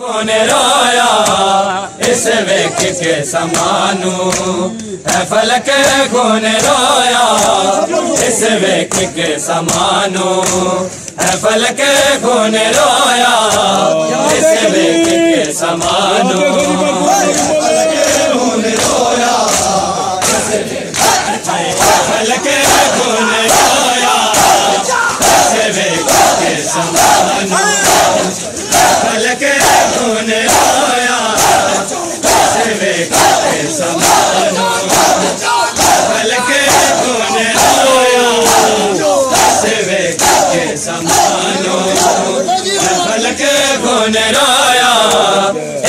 نے رویا اس ویک کے سمانو ہے فلک کون رویا اس ویک کے سمانو ہے فلک کون رویا اس ویک کے سمانو کون رویا فلک رویا اس ویک کے سمانو فلک کون رویا سوے کے سمانو فلک کون رویا سوے کے سمانو فلک کون رویا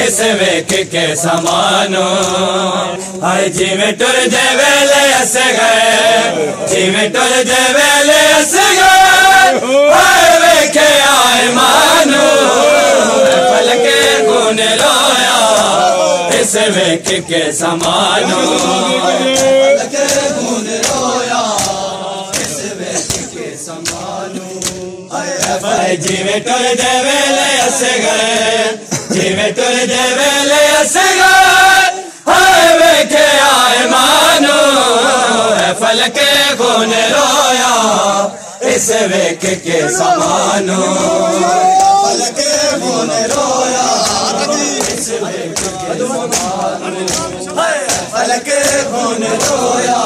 اس ویک کے سمانو آئی جی میں ٹر جے ویلے اس گئے جی میں ٹر جے ویلے اس گئے آئے ویکھے آئے مانو۔ فلک کون رویا اس ویک کے سمانو فلک کون رویا اس ویک کے سمانو آئے جی میں ٹر جے ویلے اس گئے جی میں ٹر جے ویلے اس گئے آئے ویکھے آئے مانو اے فلک کون رویا اس ویک کے سمانو فلک کون رویا اس ویک کے سمانو فلک کون رویا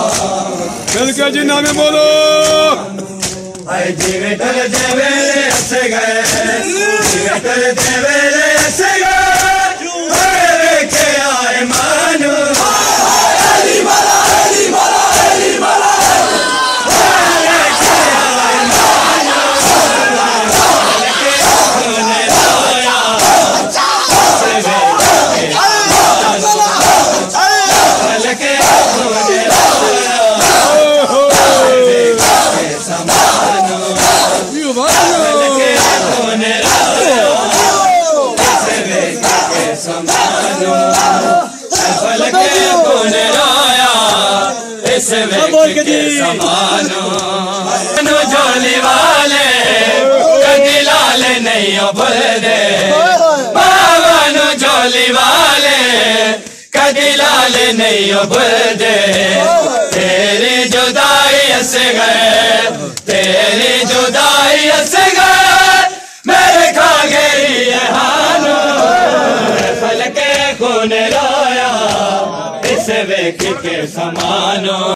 مل کے جی نامے بولو آئے جی میں ٹر جے ویلے اس گئے جی میں ٹر جے ویلے اس گئے آئے ویکھے آئے مانو علی بالا علی بالا علی بالا یو بھائی اس ویک کے سمانو جولی والے کدی لال نہیں بھول دے جولی والے کدی لال نہیں بھول دے تیری جدائی اس گئے کون رایا؟ اس ویکھ کے سمانو